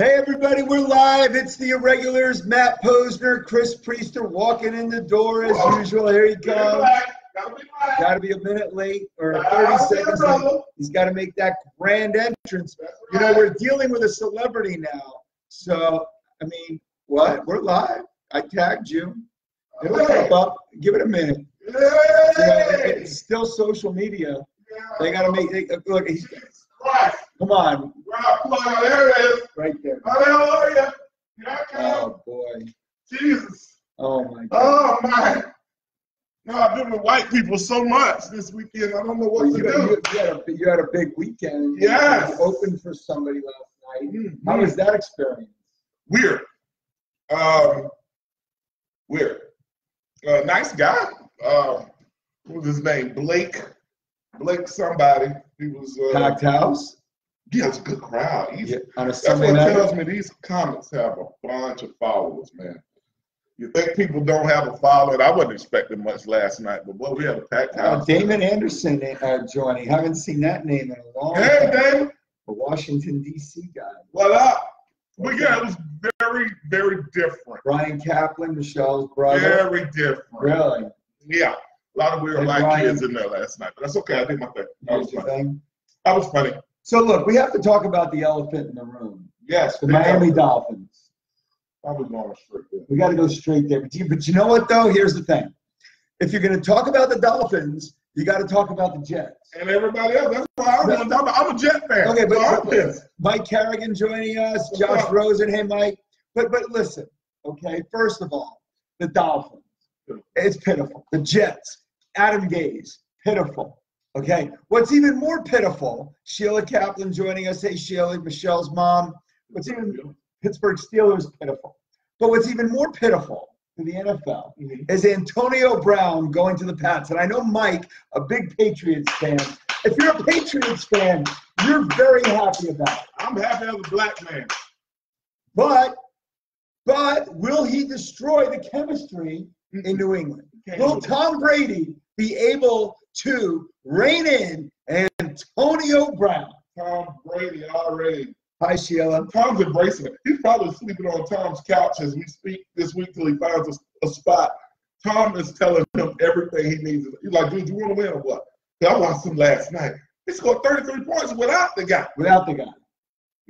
Hey everybody, we're live. It's the irregulars, Matt Posner, Chris Priester walking in the door as usual. Here he comes. Got to be a minute late or 30 seconds late. He's got to make that grand entrance. You know, we're dealing with a celebrity now. So, I mean, what? We're live. I tagged you. It'll pop up. Give it a minute. You know, it's still social media. They got to make, they, look, he's, come on, There it is. right there. Hallelujah. Here I come. Oh, boy. Jesus. Oh, my God. Oh, my. No, I've been with white people so much this weekend. I don't know what Well, to you, do. you, you, had a, you had a big weekend. Yes. You opened for somebody last night. Mhm. How was that experience? Weird. Um, weird. Uh, nice guy. Um, what was his name? Blake. Blake somebody. He was. Uh, Packed house yeah, it's a good crowd. He's, Yeah, on a That's what night. tells me these comics have a bunch of followers, man. You think people don't have a following? I wasn't expecting much last night, but boy, we had a packed Uh, house. Damon Anderson uh, joining. Haven't seen that name in a long time. Hey, time. David, The Washington D.C. guy. what up? But yeah, it was very, very different. Brian Kaplan, Michelle's brother. Very different. Really? Yeah, a lot of weird Hey, white kids in there last night, but that's okay. I did my thing. That was funny. thing. That was funny. So look, we have to talk about the elephant in the room. Yes, The Miami. Dolphins. I was going straight there. We got to go straight there. But you, but you know what though? Here's the thing. If you're going to talk about the Dolphins, you got to talk about the Jets. And everybody else. That's why I was I'm, a- I'm a Jet fan. Okay, but, but. Mike Carrigan joining us, What's Josh up? Rosen. Hey, Mike. But but listen, okay. First of all, the Dolphins. It's pitiful. The Jets. Adam Gase. Pitiful. Okay. What's even more pitiful? Sheila Kaplan joining us. Hey, Sheila, Michelle's mom. What's even Pittsburgh Steelers pitiful. But what's even more pitiful to the NFL Mhm. is Antonio Brown going to the Pats. And I know Mike, a big Patriots fan. If you're a Patriots fan, you're very happy about it. I'm happy as a black man. But, but will he destroy the chemistry in New England? Will. Tom Brady be able to rein in Antonio Brown? Tom Brady already. Hi, Sheila. Tom's embracing it. He's probably sleeping on Tom's couch as we speak this week till he finds a, a spot. Tom is telling him everything he needs. He's like, dude, you want to win or what? I watched him last night. He scored 33 points without the guy. Without the guy.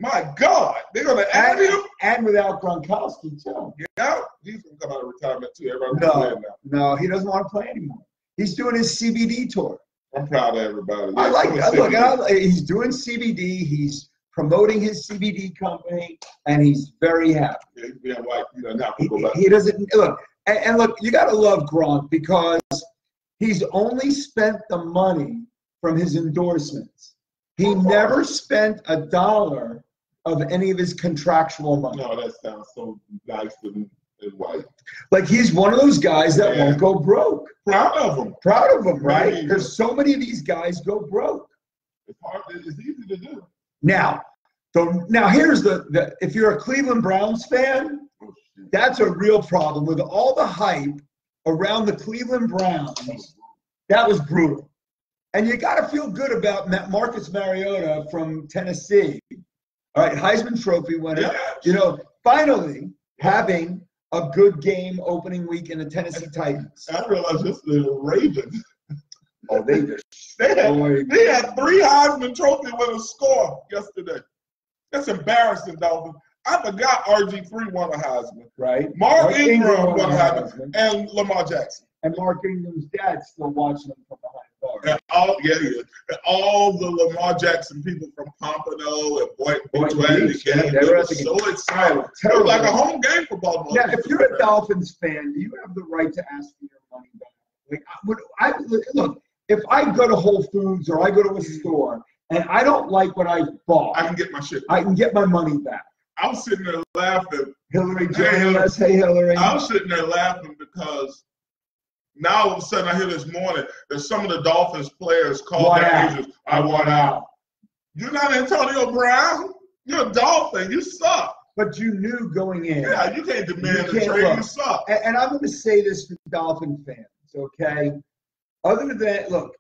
My God, they're gonna add And, him. and without Gronkowski, too. Yeah, he's gonna come out of retirement too. Everybody No. playing now. No, he doesn't want to play anymore. He's doing his CBD tour. I'm proud of everybody. I like Look, he's doing CBD. He's promoting his CBD company, and he's very happy. Yeah, being. You know, now He, people like. he doesn't look. And, and look, you got to love Gronk because he's only spent the money from his endorsements. He never spent a dollar of any of his contractual money. No, that sounds so nice and, and white. Like he's one of those guys that Yeah. won't go broke. Proud of him. Proud of him, right? Right. Because so many of these guys go broke. It's hard. It's easy to do. Now, the, now here's the, the if you're a Cleveland Browns fan, Oh, that's a real problem with all the hype around the Cleveland Browns. That was brutal. And you got to feel good about Marcus Mariota from Tennessee. All right, Heisman Trophy winner. Yeah. You know, finally having a good game opening week in the Tennessee Titans. I realize this is the Ravens. Oh, they They had, destroyed. they had three Heisman Trophy winners score yesterday. That's embarrassing, Dolphins. I forgot RG3 won a Heisman. Right? Mark Mark Ingram Ingram won a Heisman. Heisman. And Lamar Jackson. And Mark Ingram's dad still watching them from behind bars. And all, yeah. And all the Lamar Jackson people from Pompano and Boyd Boyd Beach were at the yeah, game. they were were at the game. so excited. Oh, it was like a home game for Baltimore. Yeah, if you're a Dolphins fan, do you have the right to ask for your money back? Like, I would I look if I go to Whole Foods or I go to a mm. store and I don't like what I bought, I can get my shit. I can get my money back. I was sitting there laughing. Hillary Hey, Hillary. Hey, Hillary. I was sitting there laughing because now all of a sudden I hear this morning that some of the Dolphins players called their agents, I want out. You're not Antonio Brown. You're a Dolphin. You suck. But you knew going in. Yeah, you can't demand You a trade. look. You suck. And, and I'm going to say this for Dolphin fans, okay? Other than look,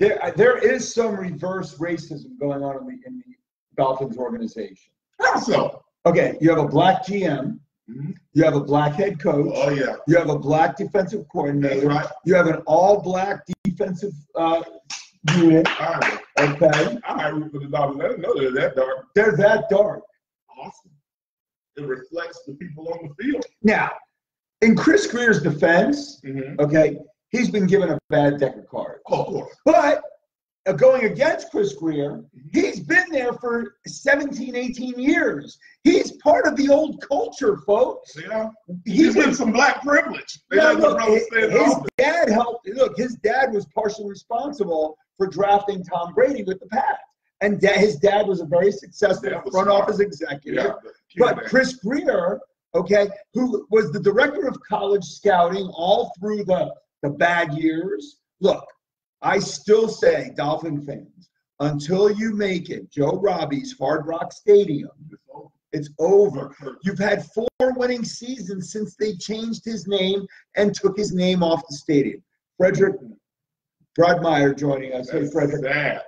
there there is some reverse racism going on in the in the Dolphins organization. How so? Okay, you have a black GM. You have a black head coach. Oh yeah, You have a black defensive that's coordinator. right. You have an all-black defensive uh, unit. I, Okay, I might root for the Dolphins. I didn't know they're that dark. they're that dark. Awesome. It reflects the people on the field. Now, in Chris Grier's defense, Mm-hmm. okay, he's been given a bad deck of cards. Oh, of course. But Uh, going against Chris Grier, mm-hmm. he's been there for 17, 18 years. He's part of the old culture, folks. Yeah. He's He's been some black privilege. They Yeah, look, his, his dad helped. Look, his dad was partially responsible for drafting Tom Brady with the Pats, and da- his dad was a very successful front smart. office executive. Yeah, But kid, Chris Grier, okay, who was the director of college scouting all through the the bad years. Look, I still say, Dolphin fans, until you make it Joe Robbie's Hard Rock Stadium, it's over. You've had four winning seasons since they changed his name and took his name off the stadium. Frederick Brodmeyer joining us. Hey, That's Frederick. sad.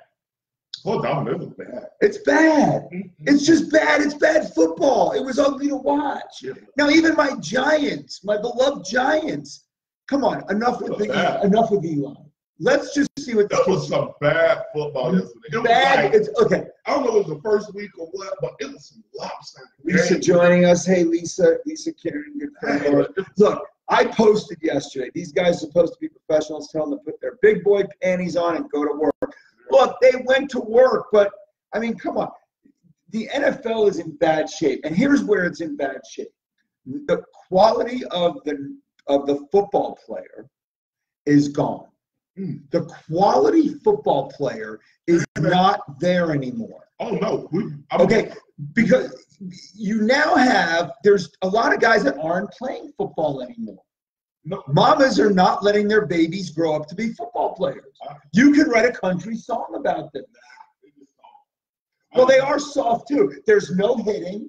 Hold on, this bad. It's bad. It's just bad. It's bad football. It was ugly to watch. Yeah. Now, even my Giants, my beloved Giants. Come on, enough with the enough with Eli. Let's just see what That was some bad football yesterday. It bad. like, It's okay. I don't know if it was the first week or what, but it was some lopsided. Lisa game. joining us. Hey, Lisa. Lisa Karen. Good friend. of. Look, I posted yesterday. These guys are supposed to be professionals. Tell them to put their big boy panties on and go to work. Look, they went to work, but I mean, come on. The NFL is in bad shape, and here's where it's in bad shape. The quality of the of the football player is gone. Hmm. The quality football player is not there anymore. Oh no, we, Okay, because you now have there's a lot of guys that aren't playing football anymore. No, Mamas are not letting their babies grow up to be football players. You could write a country song about them. Well, they are soft too. There's no hitting.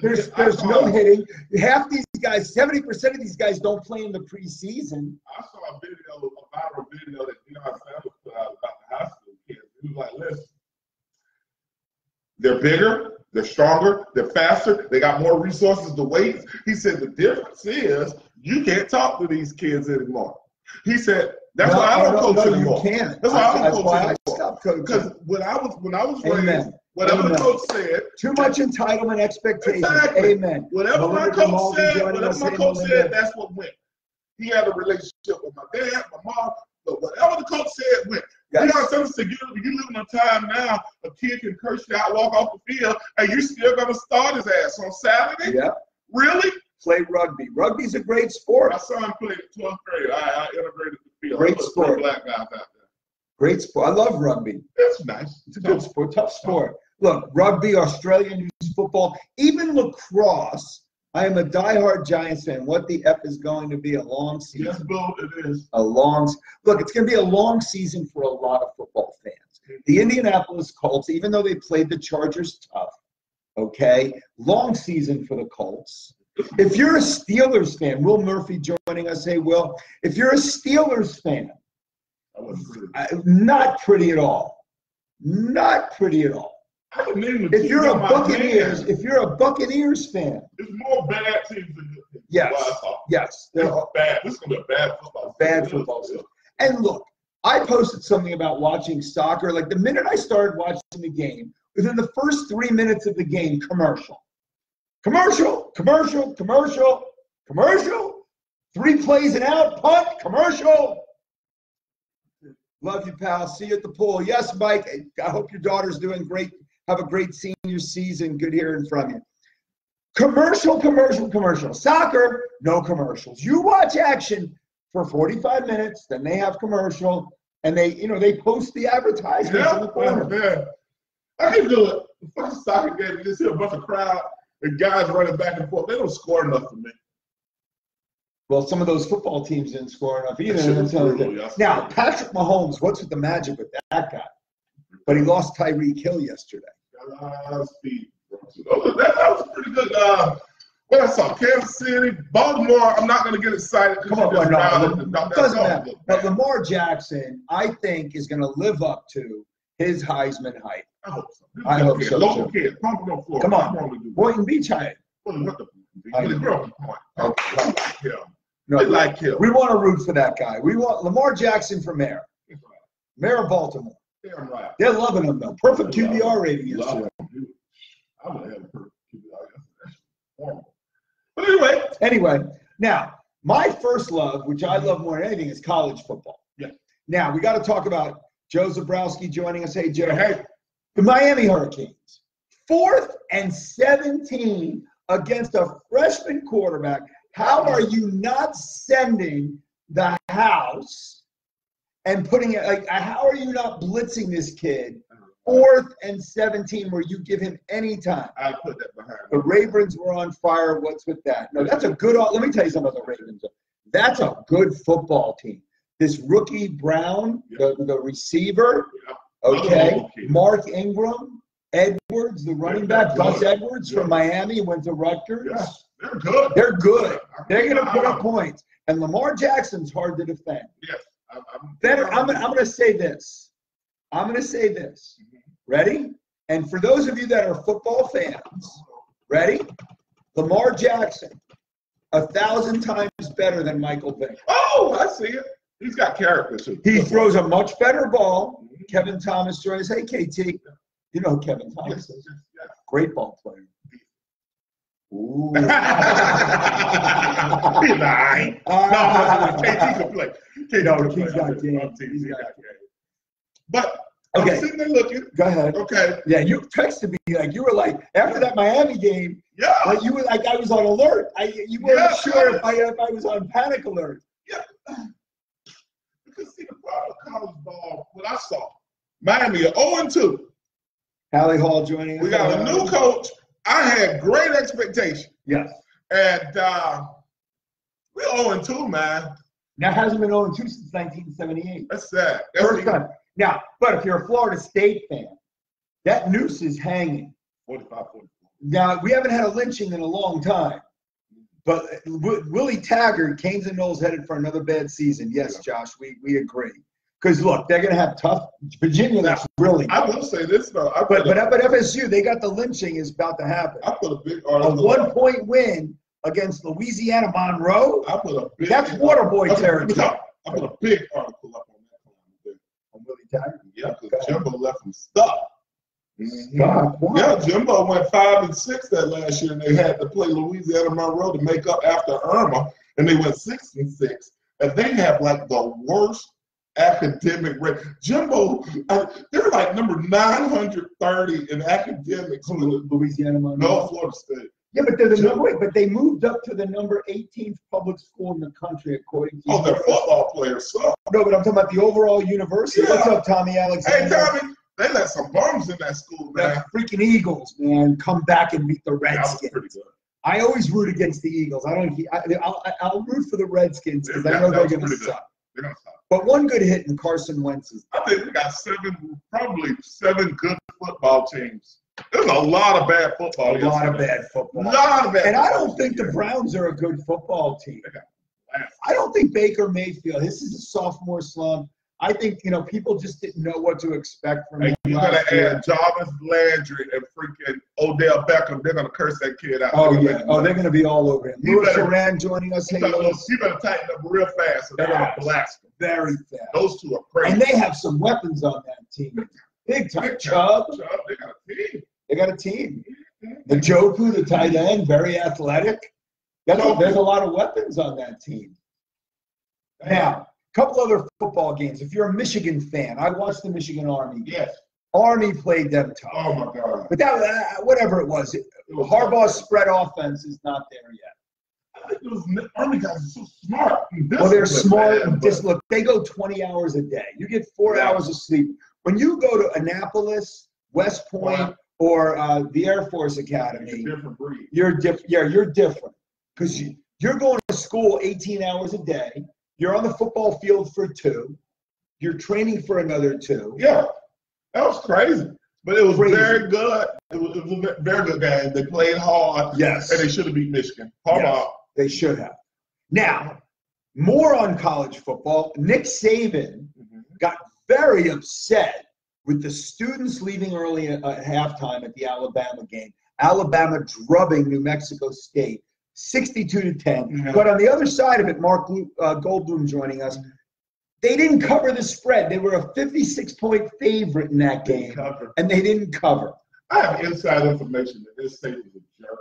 There's there's no hitting. Half these guys, seventy percent of these guys don't play in the preseason. I saw a video, viral video that Deion Sanders put out about the high school kids. He was like, listen, they're bigger, they're stronger, they're faster, they got more resources to weights. He said the difference is you can't talk to these kids anymore. He said, that's No, why I don't no, coach no, you can't. That's why I don't coach anymore. Because when I was when I was raised, Amen. whatever the Amen. coach said, Too much entitlement expectations. Exactly. Amen. Whatever my coach said, whatever my coach Melinda. said, that's what went. He had a relationship with my dad, my mom, but whatever the coach said went. Yes. Deion Sanders said, you, you live in a time now, a kid can curse you out, walk off the field, and you still gonna start his ass on Saturday? Yeah. Really? Play rugby. Rugby's a great sport. My son played in 12th grade. I, I integrated the field. Great sport. black guys out there. Great sport. I love rugby. That's nice. It's a good sport, tough sport. Look, rugby, Australian football, even lacrosse. I am a diehard Giants fan. What the F is going to be a long season? Yes? Bill, it is. A long look, it's going to be a long season for a lot of football fans. The Indianapolis Colts, even though they played the Chargers tough, okay, long season for the Colts. If you're a Steelers fan, Will Murphy joining us. Hey, Will, if you're a Steelers fan, I wasn't pretty. I- not pretty at all. Not pretty at all. I would name the If you're a Buccaneers, if you're a Buccaneers fan, There's more bad teams than good teams. Yes. That's why I thought. yes, they're is bad. This is gonna be a bad football. Bad season. football season. And look, I posted something about watching soccer. Like the minute I started watching the game, within the first three minutes of the game, commercial. Commercial, commercial, commercial, commercial. Three plays and out, punt, commercial. Love you, pal. See you at the pool. Yes, Mike. I hope your daughter's doing great. Have a great senior season. Good hearing from you. Commercial, commercial, commercial. Soccer, no commercials. You watch action for 45 minutes, then they have commercial, and they, you know, they post the advertisements in Yeah, the corner. man. I can do it. The fucking soccer game, you just see a bunch of crowd and guys running back and forth. They don't score enough for me. Well, some of those football teams didn't score enough either. That shit was That's another brutal. Now, Patrick Mahomes, what's with the magic with that guy? But he lost Tyreek Hill yesterday. Oh, That, that was pretty good. Uh, what I saw, Kansas City, Baltimore. I'm not gonna get excited. Come on, no, no, doesn't matter. But. Lamar Jackson, I think, is going to live up to his Heisman height. I hope so. I hope so, Local too. kid. Come on. What you want to do? Boynton Beach height. What, what the? I What the know. Okay. Like him. No, They like him. we want to root for that guy. We want Lamar Jackson for mayor. Mayor of Baltimore. Damn right. They're loving him though. Perfect QBR rating yesterday. I would have had a perfect QBR. That's horrible. But anyway, Anyway, now my first love, which I love more than anything, is college football. Yeah. Now we got to talk about Joe Zabrowski joining us. Hey Joe. hey, The Miami Hurricanes, fourth and 17 against a freshman quarterback. How mm. are you not sending the house and putting it like, how are you not blitzing this kid fourth and 17 where you give him any time? I put that behind. The Ravens were on fire. What's with that? No, that's a good. Let me tell you something about the Ravens. That's a good football team. This rookie Brown, the, the receiver, okay. Mark Ingram, Edwards, the running back, Gus Edwards from Miami went to Rutgers. Yeah, they're good. They're good. They're going to put up points. And Lamar Jackson's hard to defend. Yes. I'm, I'm, Better. I'm, I'm going to say this. I'm going to say this. Mm-hmm. Ready? And for those of you that are football fans, ready? Lamar Jackson, a thousand times better than Michael Vick. Oh, I see it. He's got character too. He throws a much better ball. Mm-hmm. Kevin Thomas joins. Hey, KT. You know who Kevin Thomas yes. Great ball player. Ooh. He's lying. No, KT can play. KT No, can play. got game. He's He got game. But Okay. I'm sitting there looking. Go ahead. Okay. Yeah, you texted me like you were like after that Miami game, Yeah. like you were like I was on alert. I you weren't Yeah. sure if I if I was on panic alert. Yeah. Because see the problem college ball, what I saw, Miami are 0 2. Hallie Hall joining us. We got a new coach. I had great expectations. Yes. And uh, we're 0 2, man. That hasn't been 0 2 since 1978. That's sad. That's First time. Now, but if you're a Florida State fan, that noose is hanging. 45 44. Now we haven't had a lynching in a long time, but w- Willie Taggart, Canes and Knowles headed for another bad season. Yes, Josh, we we agree. Because look, they're going to have tough. Virginia That's really. I will say this, though. I But put, a, but but FSU, they got the lynching is about to happen. I put a big article. A one point win against Louisiana Monroe. I put a big. That's Waterboy I- territory. I put a big article up on that. On Willie Taggart. Yeah, because Jimbo left him stuck. Mm-hmm. God, why? Yeah, Jimbo went five and six that last year, and they had to play Louisiana Monroe to make up after Irma, and they went six and six. And they have like the worst academic rate. Jimbo, uh, they're like number nine hundred thirty in academics. Louisiana Monroe. No, Florida State. Yeah, but they're the number. Wait, but they moved up to the number 18th public school in the country according to. Oh, their football players suck. No, but I'm talking about the overall university. Yeah. What's up, Tommy Alexander? Hey, Tommy, they let some bums in that school, man. The freaking Eagles, man, come back and meet the Redskins. pretty good. I always root against the Eagles. I don't. I, I'll, I'll root for the Redskins because I know they're going to suck. But one good hit in Carson Wentz is. I think we got seven, probably seven good football teams. There's a lot of bad football. A lot of bad football. A lot of bad. And I don't think the. Browns are a good football team. I don't think Baker Mayfield. This is a sophomore slump. I think you know people just didn't know what to expect from Hey, him. you're gonna year. add Jarvis Landry and freaking Odell Beckham. They're gonna curse that kid out. Oh They're gonna yeah. Oh, they're going to be all over him. You Louis better- Duran joining us. Hey, You better, Louis. you better tighten up real fast, or they're gonna blast them. Very fast. Those two are crazy. And they have some weapons on that team. Big time. Big Chubb. Chubb, they got a team. They got a team. The Njoku, the tight end, very athletic. A, there's a lot of weapons on that team. Now, couple other football games. If you're a Michigan fan, I watched the Michigan Army. game. Yes. Army played them tough. Oh my God. But that, uh, whatever it was, it, It was Harbaugh's spread offense is not there yet. I think those Army guys are so smart. Well, they're smart and dis- look, they go 20 hours a day. You get four Yeah. hours of sleep. When you go to Annapolis, West Point, Wow. or uh, the Air Force Academy, a different breed. you're different. Yeah, you're different because you, you're going to school 18 hours a day. You're on the football field for two. You're training for another two. Yeah, that was crazy. But it was Crazy. very good. It was, it was a very good game. They played hard, Yes, and they should have beat Michigan. Harbaugh. Yes. they should have. Now, more on college football. Nick Saban Mhm. got very upset with the students leaving early at halftime at the Alabama game. Alabama drubbing New Mexico State 62 to 10. Yeah. But on the other side of it, Mark uh, Goldblum joining us, they didn't cover the spread. They were a 56 point favorite in that game, Cover. and they didn't cover. I have inside information that this state is a jerk.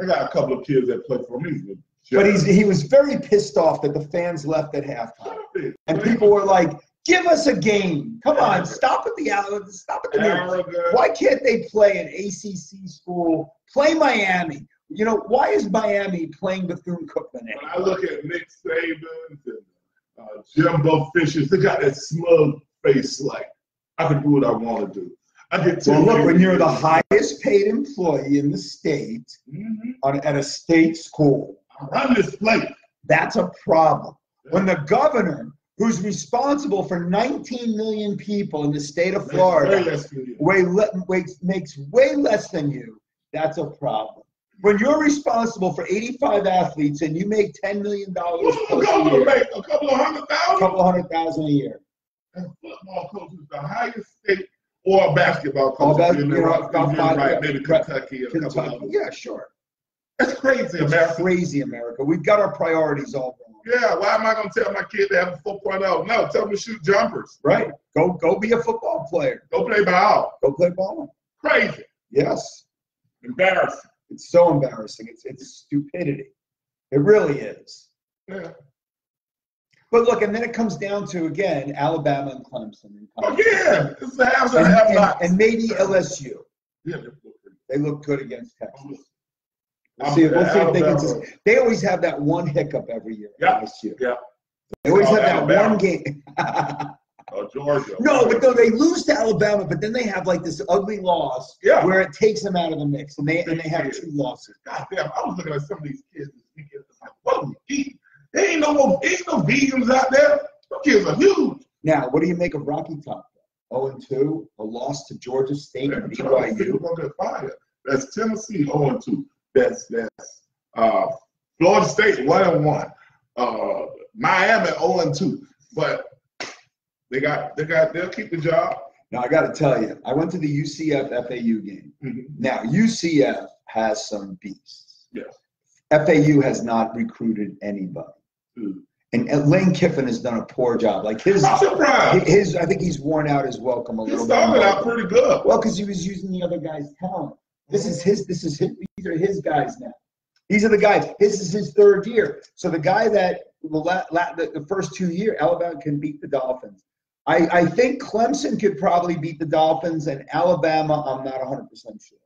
I got a couple of kids that play for me. He's a jerk. But he's, he was very pissed off that the fans left at halftime. And people were like, give us a game. Come on, stop at the stop at the. Why can't they play an ACC school? Play Miami. You know, why is Miami playing Bethune Cookman? When I look at Nick Saban and uh, Jimbo Fisher, they got that smug face like, I can do what I want to do. I get to Well, look, when you're the highest paid employee in the state Mhm. on, at a state school, run this place. that's a problem. When the governor, who's responsible for 19 million people in the state of Way Florida, less than you. way makes, makes way less than you, that's a problem. When you're responsible for 85 athletes and you make $10 million What's a a couple of year, make a couple of hundred a thousand? couple hundred thousand a year, And football coach is the highest state, or a basketball coach. Bas- you're know, right, about if you're five- right, maybe. Kentucky a Kentucky, of yeah, sure. That's crazy, It's America. crazy, America. We've got our priorities all wrong. Yeah, why am I going to tell my kid to have a 4.0? No, tell them to shoot jumpers. Right? Go, go be a football player. Go play ball. Go play ball. Crazy. Yes. Embarrassing. It's so embarrassing. It's it's stupidity. It really is. Yeah. But look, and then it comes down to again Alabama and Clemson. And, Oh, yeah. It's the haves and and, have and, and maybe LSU. Yeah. They look good against Texas. Oh, we'll see, we'll see if they can. Alabama. They always have that one hiccup every year. Yeah, LSU. yeah. They always Oh, have that Alabama. one game. Uh, Georgia. no, but though they lose to Alabama, but then they have like this ugly loss Yeah. where it takes them out of the mix, and they and they have two losses. God damn, I was looking at some of these kids this weekend. It's like, what are we eating? There ain't no more, ain't no vegans out there. Those kids are huge. Now, what do you make of Rocky Top? 0 and 2, a loss to Georgia State and BYU. gonna get fired. That's Tennessee 0 and 2. That's that's uh, Florida State 1 and 1. Uh, Miami 0 and 2. But they got they got they'll keep the job. Now, I got to tell you, I went to the UCF FAU game. Mhm. Now, UCF has some beasts. Yes. FAU has not recruited anybody. Mhm. And, and Lane Kiffin has done a poor job. Like his, I'm surprised. his, I think he's worn out his welcome a He little started bit. out pretty good. Well, because he was using the other guy's talent. This is his. This is his. These are his guys now. These are the guys. This is his third year. So the guy that the, la, la, the, the first two year Alabama can beat the Dolphins. I, I think Clemson could probably beat the Dolphins, and Alabama, I'm not 100 percent sure.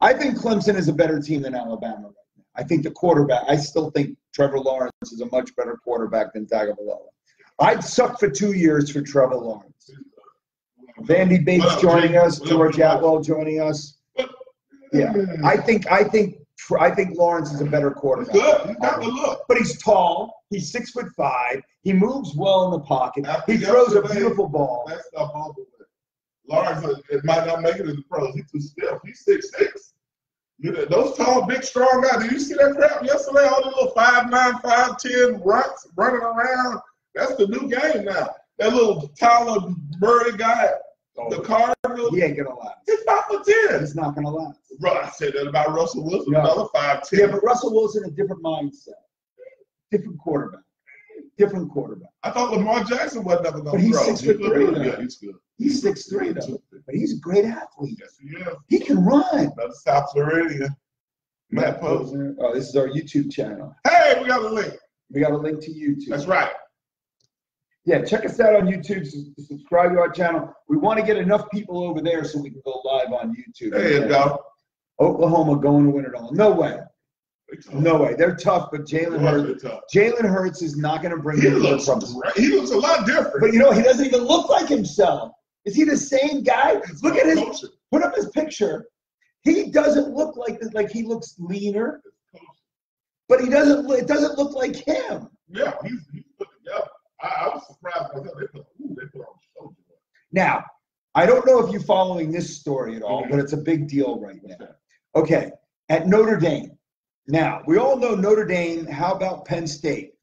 I think Clemson is a better team than Alabama right now. I think the quarterback. I still think Trevor Lawrence is a much better quarterback than Tagovailoa. I'd suck for two years for Trevor Lawrence. Vandy Bates joining us, George Atwell joining us. Yeah, I think I think I think Lawrence is a better quarterback. good. He's got the look. But he's tall. He's six foot five. He moves well in the pocket. He throws a beautiful ball. That stuff over with. Lawrence, it might not make it in the pros. He's too stiff. He's six six. You know, those tall, big, strong guys. Did you see that crap yesterday? All the little five nine, five ten runs running around. That's the new game now. That little Kyler Murray guy, Oh. the Cardinals, He ain't gonna last. he's five for ten. He's not gonna last. Bro, I said that about Russell Wilson. No. Another five ten. Yeah, but Russell Wilson a different mindset, different quarterback, different quarterback. I thought Lamar Jackson wasn't ever going But to he's throw. six foot looked three good. Yeah, he's good. He's six three though, but he's a great athlete. Yes, he is. He can run. Another South Floridian. Matt Post. Posner. Oh, this is our YouTube channel. Hey, we got a link. We got a link to YouTube. That's right. Yeah, check us out on YouTube. Subscribe to our channel. We want to get enough people over there so we can go live on YouTube. There you go. Oklahoma going to win it all. No way. No way. They're tough, but Jalen Hurts. Jalen Hurts is not going to bring He looks great. He looks a lot different. But you know, he doesn't even look like himself. Is he the same guy? Look at his. Put up his picture. He doesn't look like this. Like he looks leaner, but he doesn't. It doesn't look like him. Yeah, he's, he's put together. I, I was surprised myself. They put, ooh, they put on a show. Now, I don't know if you're following this story at all, Mhm. but it's a big deal right now. Okay, at Notre Dame. Now, we all know Notre Dame. How about Penn State?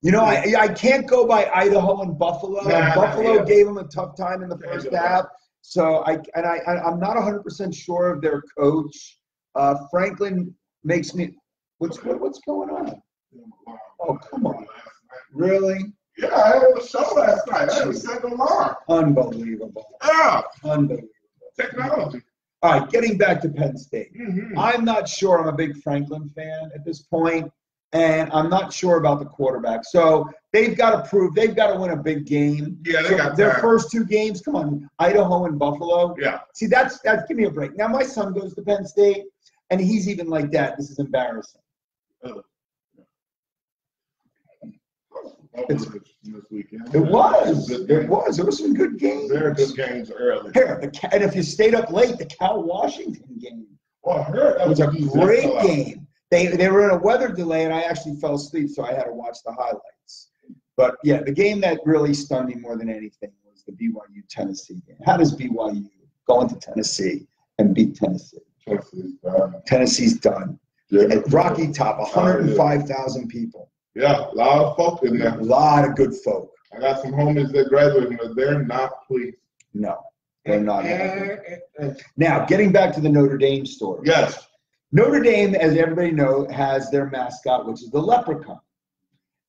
You know, I I can't go by Idaho and Buffalo. Nah, Buffalo yeah. gave them a tough time in the first yeah. half. So I and I I- I'm not 100 percent sure of their coach. Uh, Franklin makes me. What's what, what's going on? Oh, come on. Really? Yeah, I had a show last night. I a second alarm. Unbelievable. Yeah, Unbelievable. technology. All right, getting back to Penn State. Mm-hmm. I'm not sure I'm a big Franklin fan at this point, and I'm not sure about the quarterback. So they've got to prove they've got to win a big game. Yeah, they So got their time. first two games. Come on, Idaho and Buffalo. Yeah. See, that's that's give me a break. Now my son goes to Penn State, and he's even like that. This is embarrassing. It's this weekend. It was. It was. There were some good games. Very good games early. Here, the and if you stayed up late, the Cal Washington game Well, I heard that It was a great sellout. game. They they were in a weather delay, and I actually fell asleep, so I had to watch the highlights. But yeah, the game that really stunned me more than anything was the BYU Tennessee game. How does BYU go into Tennessee and beat Tennessee? Tennessee's done. Tennessee's done. Yeah. Rocky Top, 105,000 people. Yeah, a lot of folk in A there. lot of good folk. I got some homies that graduated, but they're not pleased. No, they're not. happy. Now, getting back to the Notre Dame story. Yes. Notre Dame, as everybody knows, has their mascot, which is the leprechaun.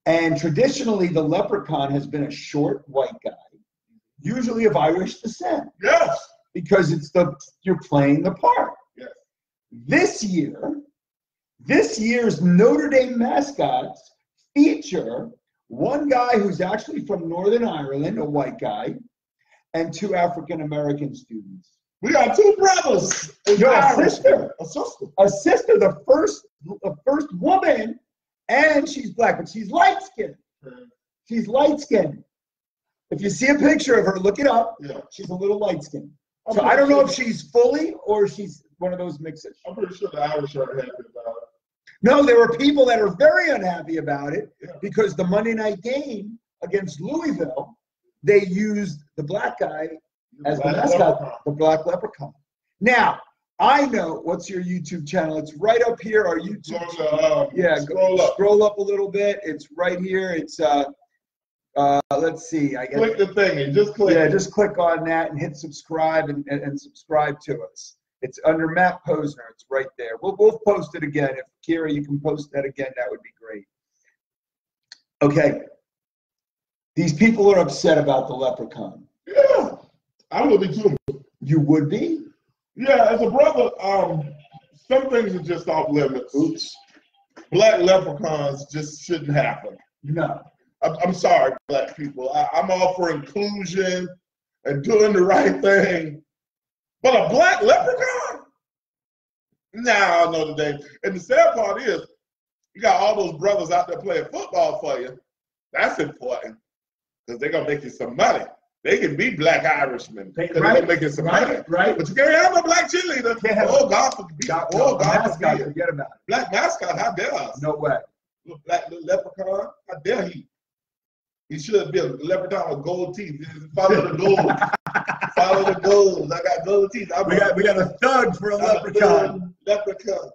And traditionally, the leprechaun has been a short white guy, usually of Irish descent, Yes. because it's the you're playing the part. Yes. This year, this year's Notre Dame mascots feature one guy who's actually from Northern Ireland, a white guy, and two African American students. We got two brothers. You're a sister. A sister. a sister, the first, the first woman, and she's black, but she's light skinned. She's light skinned. If you see a picture of her, look it up. Yeah. She's a little light skinned. So I don't know if she's fully or she's one of those mixes. I'm pretty sure the Irish are happy about it. No, there were people that are very unhappy about it because the Monday night game against Louisville, they used the black guy as the Black mascot, leprechaun. the black leprechaun. Now, I know what's your YouTube channel. It's right up here. Our YouTube uh, Yeah, go- scroll up. Scroll up a little bit. It's right here. It's uh, uh, let's see. I guess. Click the thing and just click. Yeah, just click on that and hit subscribe and, and, and subscribe to us. It's under Matt Posner. It's right there. We'll we'll post it again. If Kira, you can post that again, that would be great. Okay. These people are upset about the leprechaun. Yeah. I would be too. You would be? Yeah, as a brother, um, some things are just off limits. Oops. Black leprechauns just shouldn't happen. No. I'm, I'm sorry, black people. I, I'm all for inclusion and doing the right thing. But a black leprechaun? Nah, Notre Dame. And the sad part is, you got all those brothers out there playing football for you. That's important because they're going to make you some money. They can be black Irishmen because they're going to make you some money. Right, right. But you can't have no black cheerleader. Can't have- oh, God forbid. Got, oh, no, God mascot, forbid. forget about it. Black mascot, how dare us? No way. Little black leprechaun, how dare he? He should be a leprechaun with gold teeth. Follow the gold. Follow the gold. I got gold teeth. I'm We got we got a thug for a I'm a leprechaun. thug Leprechaun.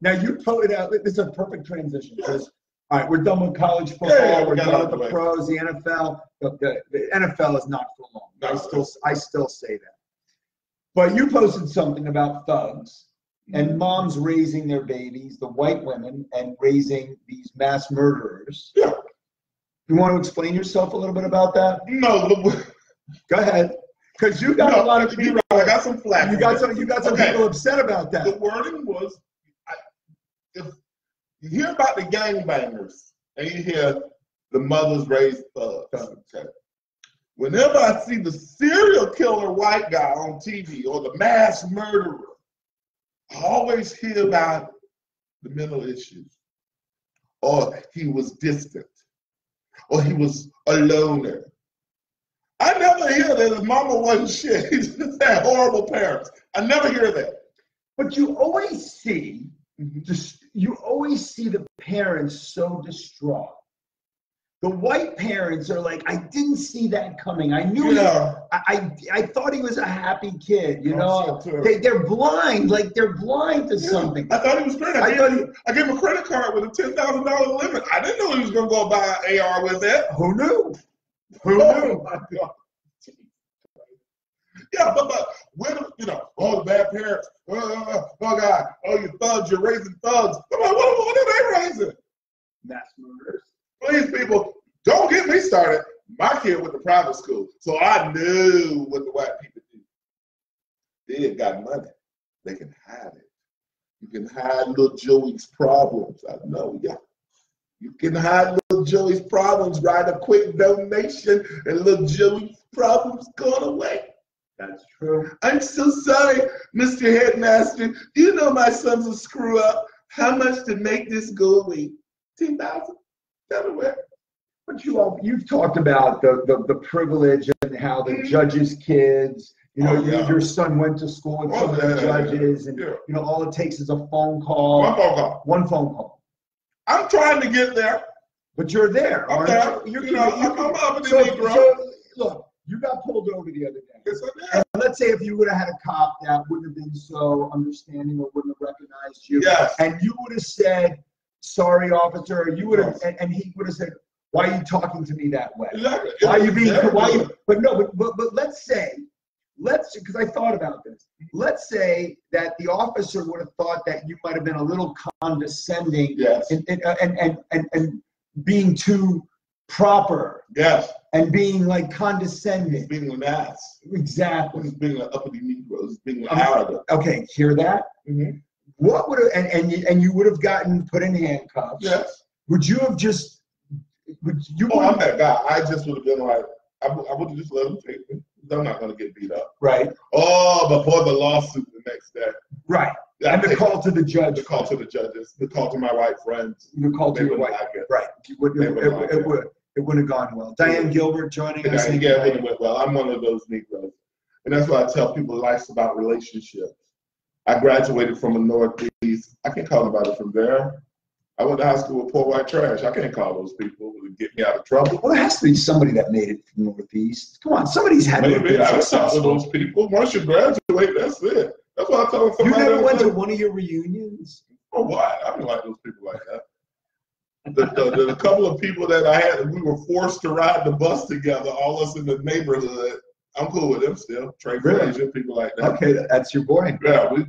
Now you put it out. This is a perfect transition because all right, we're done with college football. Yeah, yeah, we we're done with the way. pros, the NFL. The, the, the NFL is not for long. I still I still say that. But you posted something about thugs and mm-hmm. moms raising their babies, the white women, and raising these mass murderers. Yeah. You want to explain yourself a little bit about that? No, Go ahead, because you got no, a lot of people. I got some flack. You got some. You got some Okay. people upset about that. The wording was, I, if you hear about the gangbangers and you hear the mothers raise thugs. Okay. Whenever I see the serial killer white guy on TV or the mass murderer, I always hear about the mental issues. Or he was distant. Or he was a loner. I never hear that his mama wasn't shit. He just had horrible parents. I never hear that. But you always see, mm-hmm. just you always see the parents so distraught The white parents are like, I didn't see that coming. I knew Yeah. he, I, I, I thought he was a happy kid. You oh, know, so they, they're blind, like they're blind to Yeah. something. I thought he was great. I, I gave, thought him, I gave him a credit card with a ten thousand dollar limit. I didn't know he was gonna go buy an AR with that. Who knew? Who Oh knew? my God. Yeah, but but when you know, oh the bad parents, oh oh, oh, oh, oh God, oh you thugs, you're raising thugs. I'm like, what, what are they raising? Mass murders. Please, people, don't get me started. My kid went to private school, so I knew what the white people do. They got money. They can hide it. You can hide little Joey's problems. I know, yeah. You can hide little Joey's problems, write a quick donation, and little Joey's problems gone away. That's true. I'm so sorry, Mr. Headmaster. Do you know my son's a screw up. How much to make this go away? Ten thousand. Delaware. But you all, you've talked about the, the, the privilege and how the mm-hmm. judges' kids, you know, Oh, yeah. your son went to school with Oh, some of the oh, yeah, yeah. judges, and Yeah. you know, all it takes is a phone call, One phone call. one phone call. I'm trying to get there. But you're there, I'm there. you? You're, You know, I'm- I'm up in the so, so, look, you got pulled over the other day. Yes, I did. And let's say if you would have had a cop that wouldn't have been so understanding or wouldn't have recognized you, Yes. and you would have said, "Sorry, officer," you would have, Yes. and, and he would have said, "Why are you talking to me that way? Exactly. Why are you being? Very Why good. you?" But no, but but, but let's say, let's because I thought about this. Let's say that the officer would have thought that you might have been a little condescending Yes. and and and and, and, and being too proper Yes. and being like He's condescending. being an ass. Exactly. He's being an uppity Negro. He's being Um, arrogant. Okay, hear that? Mhm. What would have and and you, and you would have gotten put in handcuffs? Yes. Would you have just? Would you? Oh, I'm that guy. I just would have been like, I would, I would have just let him take me. I'm not going to get beat up. right, Oh, before the lawsuit the next day. right. Yeah, And the call to the judge. the call to the judges, the call to my white friends. The call to your wife. like it. Right. You would, it, wouldn't it, like it it. would. It wouldn't have gone well. Diane Gilbert joining us. Yeah, yeah, it went well. I'm one of those Negroes. And that's why I tell people life's about relationships. I graduated from the Northeast. I can't call anybody from there. I went to high school with poor white trash. I can't call those people to get me out of trouble. Well, there has to be somebody that made it from Northeast. Come on, somebody's had to have Maybe been I would successful. those people. Once you graduate, that's it. That's why I tell You somebody. You never went to one of your reunions? Oh, why? I don't like those people like that. The, the, the, the couple of people that I had, we were forced to ride the bus together, all us in the neighborhood. I'm cool with them still. Trey Really? Frazier, people like that. Okay, that's your boy. Yeah, we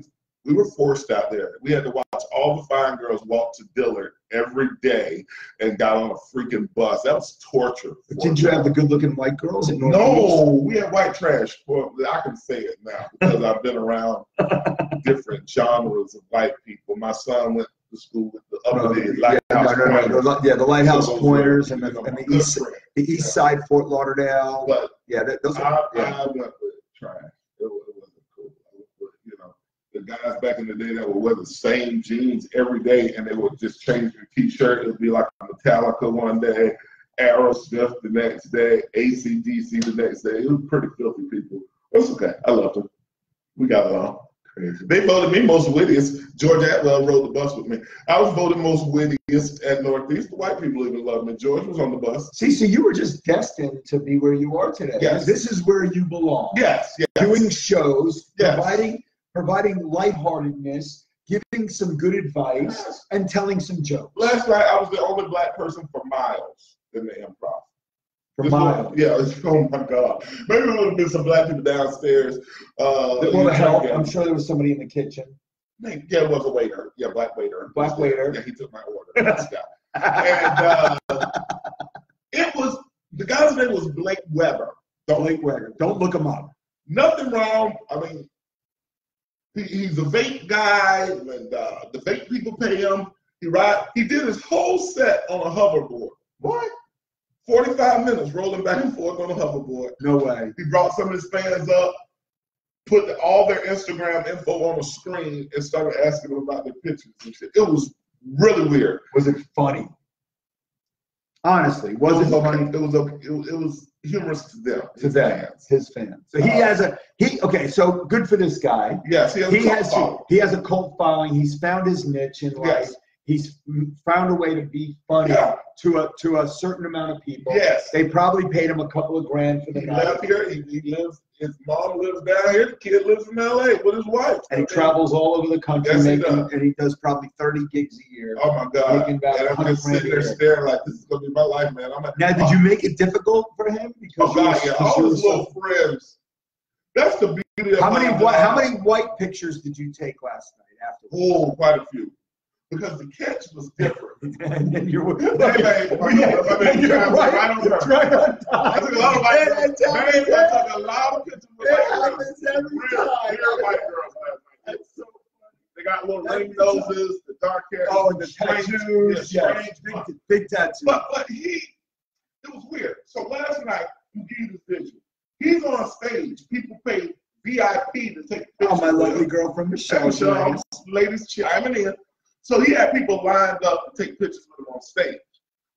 we were forced out there. We had to watch all the fine girls walk to Dillard every day and got on a freaking bus. That was torture. But didn't you have the good-looking white girls at? No, we had white trash. Well, I can say it now because I've been around different genres of white people. My son went to school with the No, upper oh, yeah, Lighthouse no, no, no, Pointers. the, yeah, the Lighthouse So Pointers were, and the, know, and the East, the East Side Fort Lauderdale. But Yeah, that, those I, are. Yeah. I went with trash. It, wa- it wasn't cool. You know, the guys back in the day that would wear the same jeans every day and they would just change their t-shirt. It would be like Metallica one day, Aerosmith the next day, ACDC the next day. It was pretty filthy people. It's okay. I loved them. We got along. Crazy. They voted me most wittiest. George Atwell rode the bus with me. I was voted most wittiest at Northeast. The white people even loved me. George was on the bus. See, so you were just destined to be where you are today. Yes. This is where you belong. Yes, yes. Doing shows, Yes. providing providing lightheartedness, giving some good advice, and telling some jokes. Last night, I was the only black person for miles in the improv. For This miles. was- Yeah, oh my God. Maybe there would have been some black people downstairs. Uh, Well, to help. I'm sure there was somebody in the kitchen. Yeah, it was a waiter. Yeah, black waiter. Black waiter. Yeah, he took my order. And uh, it was, the guy's name was Blake Weber. Don't, Blake Wagner. Don't look him up. nothing wrong. I mean, he, he's a vape guy, and uh, the vape people pay him. He ride. He did his whole set on a hoverboard. What? Forty-five minutes rolling back and forth on a hoverboard. No way. He brought some of his fans up, put all their Instagram info on a screen, and started asking them about their pictures and shit. It was really weird. Was it funny? Honestly, was it it was okay. funny It was okay. It it was humorous to them. to his them, fans. his fans? So he Uh, has a he. Okay, so good for this guy. Yes, he has. He a cult has following. he has a cult following. He's found his niche in life. Yes. He's found a way to be funny. Yeah. to a to a certain amount of people. Yes. They probably paid him a couple of grand for the He guy, left here. He, he lives. His mom lives down here. The kid lives in L.A. with his wife. and he travels all over the country Yes, he making, does. and he does probably thirty gigs a year. Oh my God! Making about and I'm just sitting there grand a year. staring like this is gonna be my life, man. I'm like, Now, did you make it difficult for him? Oh, because Oh you were- God, yeah, all his so- little friends. That's the beauty of How many my whi- how many white pictures did you take last night after? Oh, quite a few. Because the catch was different. and then you're, Hey, man, my God, my man, you're traveling right, right on time. right on I took a lot of white girls. Man, I took a lot of pictures with It white girls. every Real, time. real white girls last night. So They got little Every ring noses, the dark hair. Oh, and the strange- tattoos. yeah, Yes, strange big, big tattoos. But but he, it was weird. So last night, you give you this vision. He's on stage. People pay VIP to take pictures. Oh, my lovely girlfriend Michelle. And um, so joined us. ladies chiming in. So he had people lined up to take pictures with him on stage.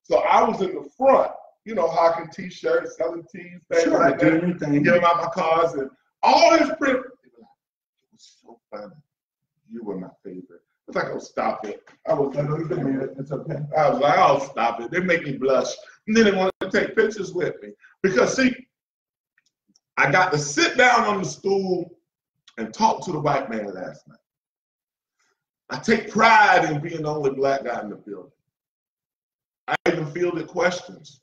So I was in the front, you know, hawking t-shirts, selling tees, things Sure, like that. doing your thing. Giving out my cards and all his print. They were like, It was so funny. You were my favorite. It's like, oh, stop it. I was, like, It's okay. I was like, oh, stop it. They make me blush. And then they wanted to take pictures with me. Because, see, I got to sit down on the stool and talk to the white man last night. I take pride in being the only black guy in the building. I even fielded questions.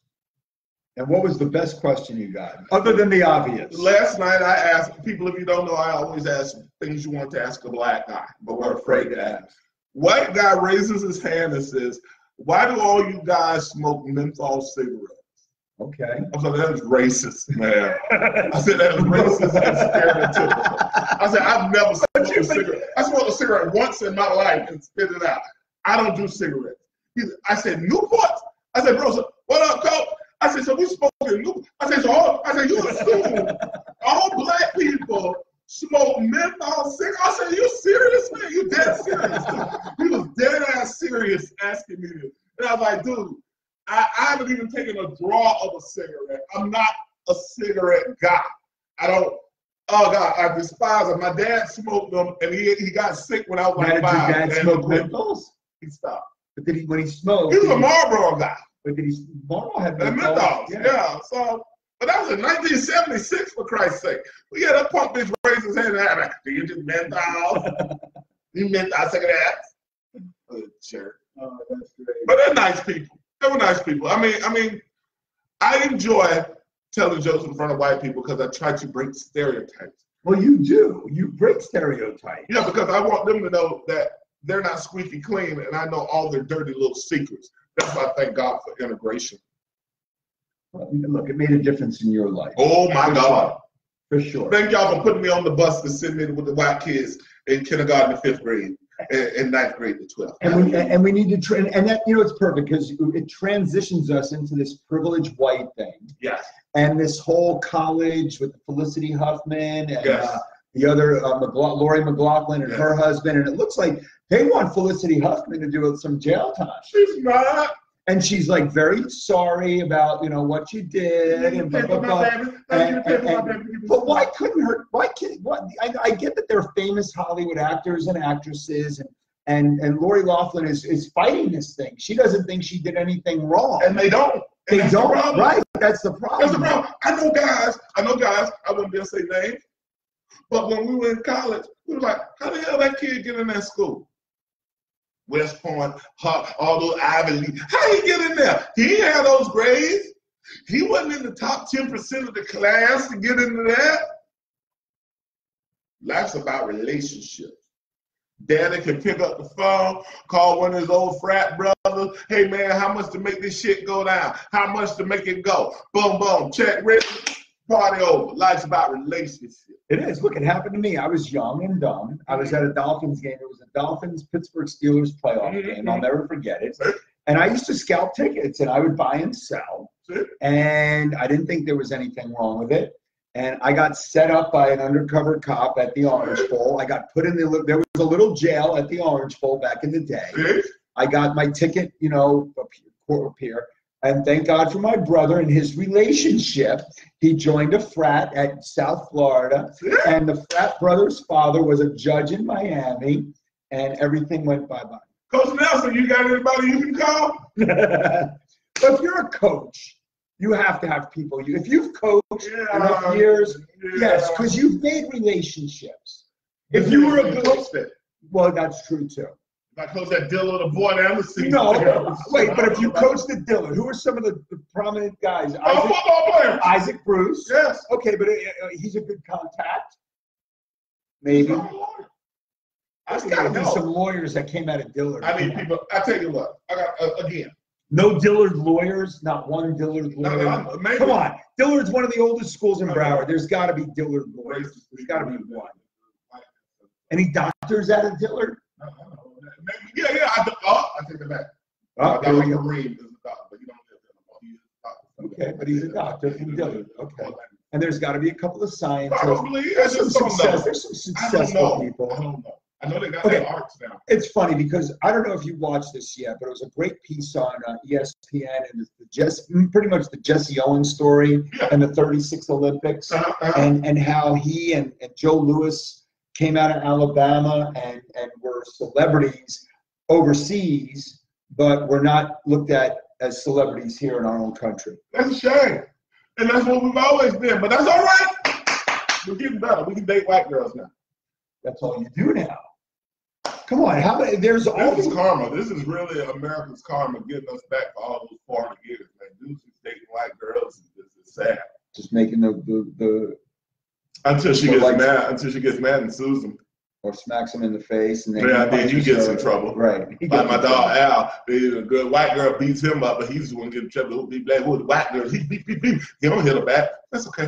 And what was the best question you got, other than the obvious? Last night, I asked people, if you don't know, I always ask things you want to ask a black guy, but we're afraid to ask. White guy raises his hand and says, Why do all you guys smoke menthol cigarettes? Okay. I was like, that was racist, man. I said that was racist and stereotypical. I said, I've never smoked a cigarette. I smoked a cigarette once in my life and spit it out. I don't do cigarettes. Said, I said, Newport? I said, bro, so, what up, coach? I said, so we smoking Newport. I said, so all, I said, you assume all black people smoke menthol cigarettes? I said, you serious, man? You dead serious? he was dead ass serious asking me this. And I was like, dude, I, I haven't even taken a draw of a cigarette. I'm not a cigarette guy. I don't. Oh God, I despise them. My dad smoked them, and he he got sick when I was like did your dad smoked smoke menthols? He stopped. But did he, when he smoked, He was a Marlboro guy. but did he, Marlboro had menthols? menthols, yeah. So, but that was in 1976, for Christ's sake. We had a punk bitch raise his hand and ask, "Do you do menthol? you menthol cigarettes?" Oh, jerk. Oh, that's great. But they're nice people. They were nice people. I mean, I mean, I enjoy telling jokes in front of white people because I try to break stereotypes. Well, you do. You break stereotypes. Yeah, because I want them to know that they're not squeaky clean, and I know all their dirty little secrets. That's why I thank God for integration. Well, Look, it made a difference in your life. Oh my For God! For sure. Thank y'all for putting me on the bus to send me with the white kids in kindergarten to fifth grade and, and ninth grade to twelfth. And we and we need to train, and that you know it's perfect because it transitions us into this privileged white thing, yes, and this whole college with Felicity Huffman and Yes. uh, the other uh, McLaugh- Lori McLaughlin and Yes. her husband, and it looks like they want Felicity Huffman to do some jail time, she's not. and she's like very sorry about you know what she did and blah blah blah. And- and- and- But why couldn't her? Why can't? What? I, I get that they're famous Hollywood actors and actresses, and and and Lori Loughlin is is fighting this thing. She doesn't think she did anything wrong. And they don't. They don't. problem. Right. That's the problem. That's the problem. I know guys. I know guys. I wouldn't dare say names. But when we were in college, we were like, "How the hell that kid get in that school?" West Point, all those Ivy League. How he get in there? He had those grades. He wasn't in the top ten percent of the class to get into that. Life's about relationships. Daddy can pick up the phone, call one of his old frat brothers. Hey man, how much to make this shit go down? How much to make it go? Boom, boom, check written, party over. Life's about relationships. It is. Look, it happened to me. I was young and dumb. I was at a Dolphins game. It was a Dolphins Pittsburgh Steelers playoff Mhm. game. I'll never forget it. And I used to scalp tickets, and I would buy and sell. And I didn't think there was anything wrong with it. And I got set up by an undercover cop at the Orange Bowl. I got put in the. There was a little jail at the Orange Bowl back in the day. I got my ticket, you know, up here, up here. And thank God for my brother and his relationship. He joined a frat at South Florida, and the frat brother's father was a judge in Miami, and everything went bye Coach Nelson, you got anybody you can call? But if you're a coach, you have to have people. You, if you've coached Yeah, enough years, yes, because you've made relationships. If you were a good, coach well, that's true too. I coach that Dillard, the boy down the season. No, wait, but if you coached the Dillard, who are some of the, the prominent guys? Oh, Isaac, football. Isaac Bruce. Yes. Okay, but uh, uh, he's a good contact. Maybe. I There's got to be some lawyers that came out of Dillard. I mean, people. I tell you what. I got uh, again. No Dillard lawyers, not one Dillard lawyer. no, maybe- Come on, Dillard's one of the oldest schools in Broward. There's got to be Dillard lawyers. There's got to be one. Any doctors out of Dillard? Yeah, yeah. I, oh, I take it back. Oh, I there got a. Marine is a doctor, but he don't live there no more. He is a doctor. Okay, but he's a doctor from Dillard. Okay, and there's got to be a couple of scientists. Probably. There's some success. There's some successful people. I don't know. I know they got Okay. arts now. It's funny because I don't know if you watched this yet, but it was a great piece on uh, ESPN and the Jess, pretty much the Jesse Owens story Yeah. and the 36 Olympics Uh-huh, uh-huh. and, and how he and, and Joe Louis came out of Alabama and, and were celebrities overseas, but were not looked at as celebrities here in our own country. That's a shame. And that's what we've always been. But that's all right. We're getting better. We can date white girls now. That's all you do now. Come on, how many? There's all This is karma. This is really America's karma getting us back for all those 400 years, man. Dudes who's dating white girls is, is sad. just making the, the, the Until she But gets like- mad. Until she gets mad and sues them. or smacks him in the face and then Yeah, then you get her. in trouble. Right. He Like my in dog. Al, the good white girl beats him up, but he's the one getting in trouble. Who be black? Who the white girl? He beat, beat, beat. He don't hit her back. That's okay.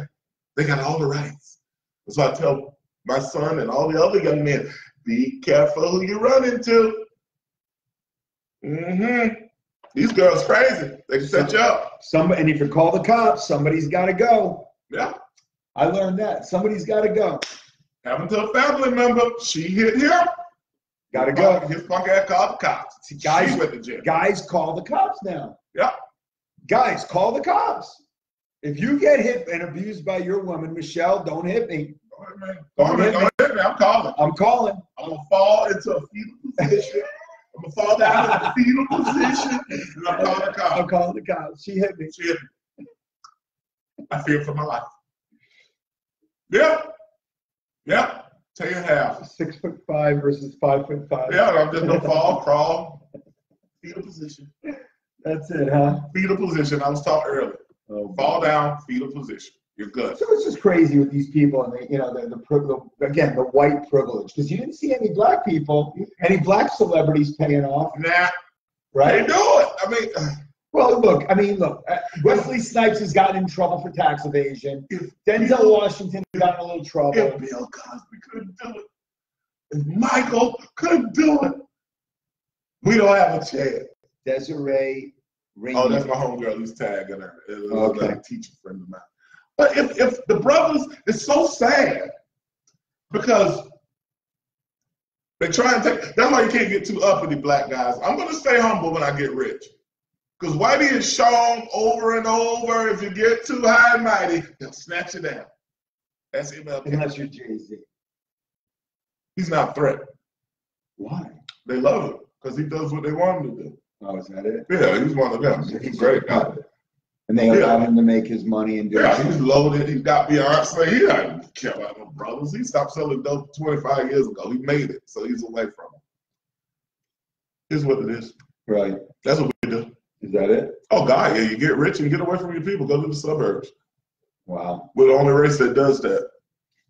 They got all the rights. That's why I tell my son and all the other young men, be careful who you run into. Mm-hmm. These girls crazy. They can set you up. Somebody, and if you call the cops, somebody's got to go. Yeah. I learned that. Somebody's got to go. Happened to a family member. She hit him. Got to go. His punk ass called the cops. See, guys- she went to jail. Guys, call the cops now. Yeah. Guys, call the cops. If you get hit and abused by your woman, Michelle, don't hit me. Go ahead, man. Go ahead, man. Go ahead, man. I'm calling. I'm calling. I'm gonna fall into a fetal position. I'm gonna fall down in a fetal position, and I'm calling the cops. I'm calling the cops. She hit me. She hit me. I fear for my life. Yep. Yep. Tell you how. Six foot five versus five foot five. Yeah, I'm just gonna fall, crawl, fetal position. That's it, huh? Fetal position. I was taught earlier. Oh, Fall down, fetal position. You're good. So it's just crazy with these people, and they, you know, the, the, the again the white privilege, because you didn't see any black people, any black celebrities paying off, Nah, Right? they do it. I mean, Well, look, I mean, look, uh, Wesley Snipes has gotten in trouble for tax evasion. Denzel Washington got in a little trouble. if Bill Cosby couldn't do it, if Michael couldn't do it, we don't have a chance. Desiree Ring. Oh, that's my homegirl who's tagging her. It was Okay. a teacher friend of mine. But if, if the brothers, it's so sad because they try and take. That's why you can't get too uppity, black guys. I'm gonna stay humble when I get rich. Because Whitey is shown over and over. If you get too high and mighty, they'll snatch you down. That's MLK. Unless you're Jay Z. He's not threat. Why? They love him because he does what they want him to do. Oh, is that it? Yeah, he's one of them. He's a great guy. And they allow him to make his money and do Yeah, it. he's loaded. He's got Beyonce. He doesn't care about no brothers. He stopped selling dope 25 years ago. He made it, so he's away from them. Here's what it is. Right. That's what we do. Is that it? Oh God, yeah, you get rich and get away from your people. Go to the suburbs. Wow. We're the only race that does that.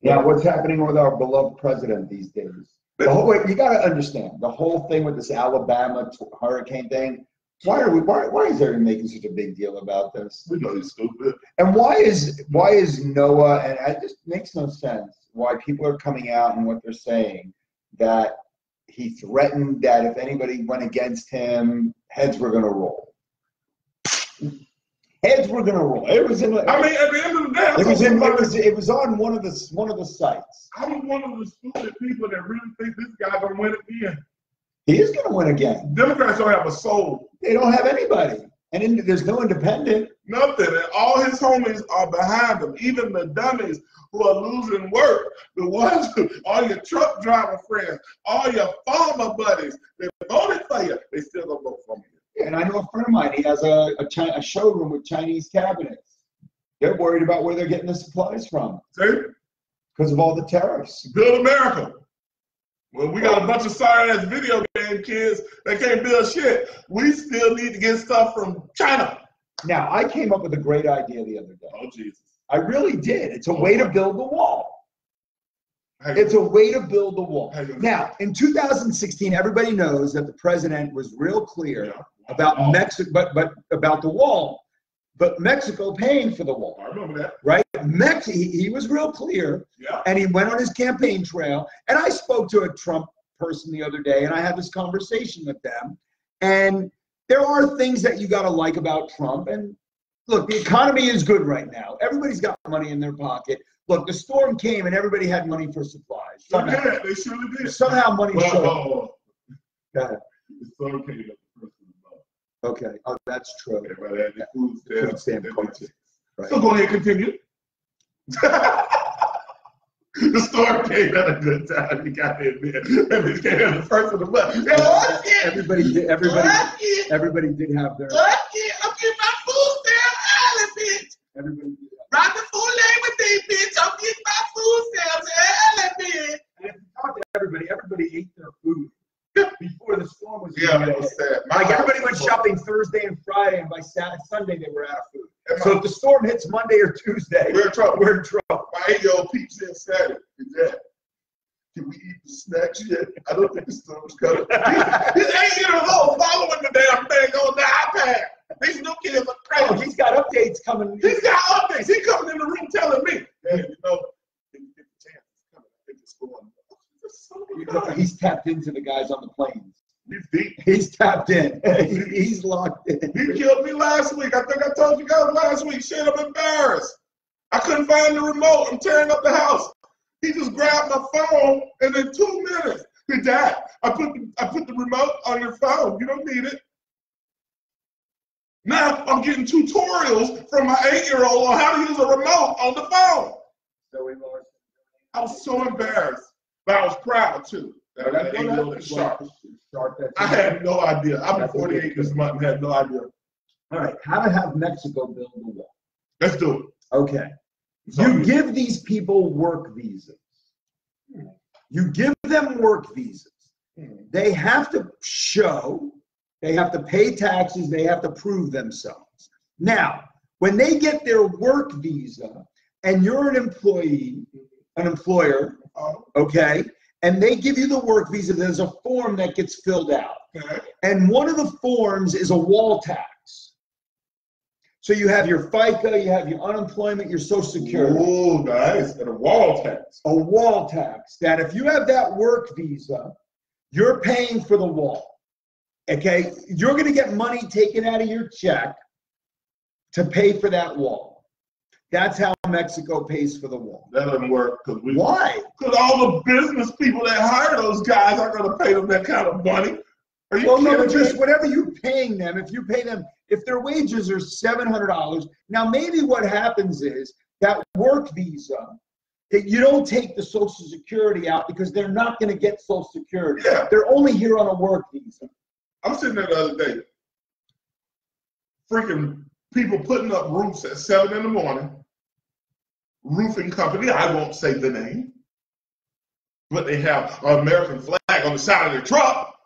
Now, what's happening with our beloved president these days? The whole, you got to understand the whole thing with this Alabama t- hurricane thing. Why are we? Why, why is everyone making such a big deal about this? We know he's stupid. And why is why is Noah? And it just makes no sense why people are coming out and what they're saying that he threatened that if anybody went against him, heads were going to roll. Heads were going to roll. It was in. I mean, at the end of the day, it was in. It was. It was on one of the one of the sites. I'm one of the stupid people that really think this guy gonna win again. He is going to win again. Democrats don't have a soul, They don't have anybody, and in, there's no independent. nothing, and all his homies are behind him. Even the dummies who are losing work, the ones, who, all your truck driver friends, all your farmer buddies, they voted for you. They still gonna vote for me. And I know a friend of mine, he has a, a, a showroom with Chinese cabinets. They're worried about where they're getting the supplies from See? because of all the tariffs. Build America. Well, we got a bunch of sorry ass video kids that can't build shit. We still need to get stuff from China. Now, I came up with a great idea the other day. Oh Jesus. I really did. It's a way to build the wall. It's a way to build the wall. Now, in 2016, everybody knows that the president was real clear yeah. about Oh, Mexico, but but about the wall, but Mexico paying for the wall, I remember that. right? Mex, he, he was real clear, Yeah. and he went on his campaign trail. And I spoke to a Trump person the other day, and I had this conversation with them. And there are things that you got to like about Trump. And look, the economy is good right now. Everybody's got money in their pocket. Look, the storm came, and everybody had money for supplies. Somehow, did. They surely did. somehow money Well, showed. up. oh, Go ahead. the sun came up the first of. Okay, oh, that's true. Everybody had the food stamp. Food stamp and cards. everything. Right. So go ahead, continue. the storm came at a good time. You got to admit. And it came at the first of the month. Yeah, oh, shit. Everybody did. Everybody. Oh, shit. Everybody did have their. Oh, shit. I'm getting my food stamp early, bitch. Everybody. Did have, Ride the full Labor Day, bitch. I'm getting my food stamps early, bitch. and if you talk to everybody, everybody ate their food before the storm was. Yeah, even it was sad. My Like everybody went shopping Thursday and Friday, and by Saturday, Sunday they were out of food. And my- So if the storm hits Monday or Tuesday, We're in trouble. we're in trouble. My eight-year-old peeps in Saturday. Can we eat the snacks yet? I don't think the storm's coming. He's eight years old, following the damn thing on the iPad. These new kids are oh, crazy. Oh, he's got updates coming. He's got updates. He coming in the room telling me, Dad, you know, if you get the chance, it's coming. I think it's going. This son of a gun. He's tapped into the guys on the planes. He's deep. He's tapped in. He's locked in. He killed me last week. I think I told you guys last week. Shit, I'm embarrassed. I couldn't find the remote. I'm tearing up the house. He just grabbed my phone and in two minutes, he died. I put the, I put the remote on your phone. You don't need it. Now I'm getting tutorials from my eight-year-old on how to use a remote on the phone. So we lost. I was so embarrassed, but I was proud too. That I got eight-year-old sharp. Sharp, I had no idea. I'm 48 this month and had no idea. All right, how to have Mexico build the wall. Let's do it. Okay. So- You give these people work visas. You give them work visas. Hmm. They have to show, they have to pay taxes, they have to prove themselves. Now, when they get their work visa and you're an employee, an employer, okay, and they give you the work visa, there's a form that gets filled out. okay. And one of the forms is a wall tax. So you have your FICA, you have your unemployment, your social security. Oh, nice. And a wall tax. A wall tax that if you have that work visa, you're paying for the wall. Okay? You're going to get money taken out of your check to pay for that wall. That's how Mexico pays for the wall. That doesn't work because we. Why? Because all the business people that hire those guys aren't going to pay them that kind of money. Are you Well, no, but just whatever you're paying them, if you pay them, if their wages are seven hundred dollars, now maybe what happens is that work visa, that you don't take the Social Security out because they're not going to get Social Security. Yeah. They're only here on a work visa. I'm sitting there the other day. Freaking people putting up roofs at seven in the morning. Roofing company, I won't say the name, but they have an American flag on the side of their truck.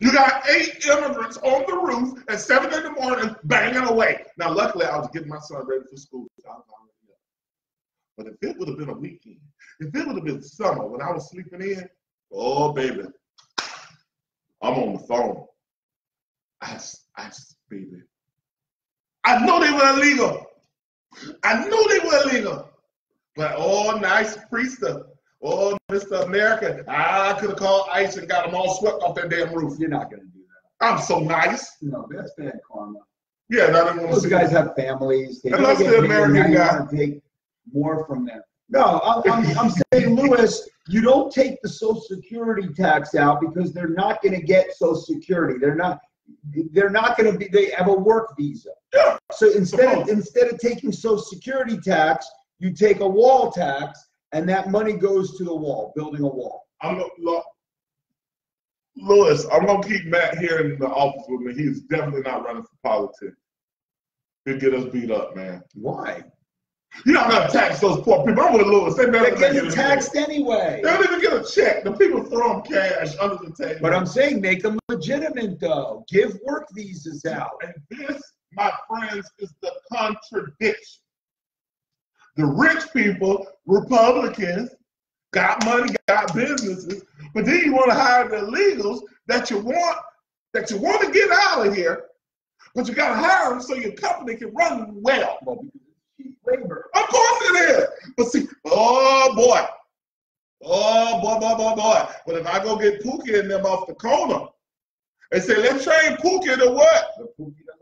You got eight immigrants on the roof at seven in the morning banging away. Now, luckily, I was getting my son ready for school. But if it would have been a weekend, if it would have been summer when I was sleeping in, oh, baby, I'm on the phone. I, I, baby. I know they were illegal. I knew they were illegal. But oh, nice priester. Oh, Mr. America. I could have called ICE and got them all swept off that damn roof. You're not going to do that. I'm so nice. No, that's bad karma. Yeah, I didn't want to Those see guys have families. They don't the American guy. Take more from them. No, I'm, I'm, I'm saying, Lewis, you don't take the Social Security tax out because they're not going to get Social Security. They're not. They're not going to be. They have a work visa. So instead of, instead of taking Social Security tax, you take a wall tax, and that money goes to the wall, building a wall. I'm look, Lewis, I'm gonna keep Matt here in the office with me. He's definitely not running for politics. He'll get us beat up, man. Why? You're not gonna tax those poor people. I'm with Lewis. They better They're getting get taxed anyway. They don't even get a check. The people throw them cash under the table. But I'm saying make them legitimate though. Give work visas out. And this, my friends, is the contradiction. The rich people, Republicans, got money, got businesses, but then you want to hire the illegals that you want, that you want to get out of here, but you got to hire them so your company can run well. Well, because it's cheap labor. Of course it is. But see, oh boy. Oh boy, boy, boy, boy. But if I go get Pookie and them off the corner and say, let's train Pookie to what? Pookie to.